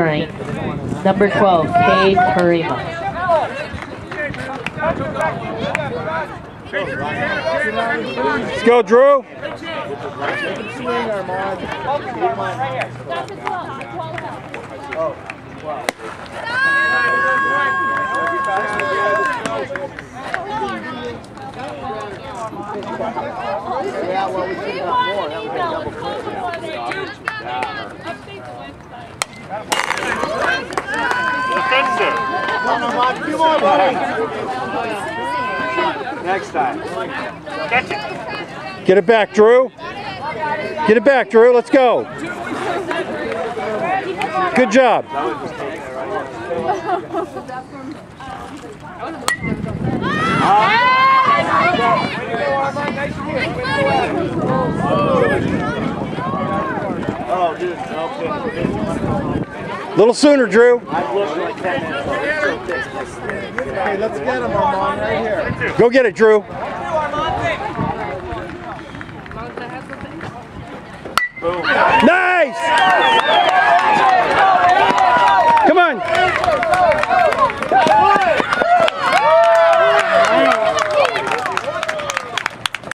train. Number 12, Cade Karima. Let's go, Drew. Next time. Get it back, Drew. Get it back, Drew. Let's go. Good job. Oh, dude. Okay. Little sooner, Drew. I've looked for like 10 minutes. Hey, let's get him, Armand, right here. Go get it, Drew. Boom. Nice.